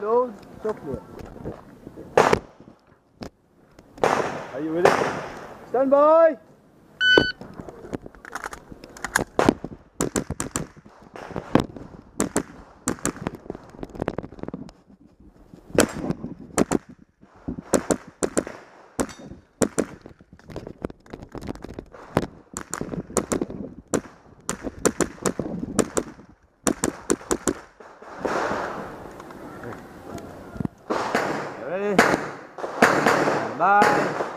load software. Are you ready? Stand by! 拜。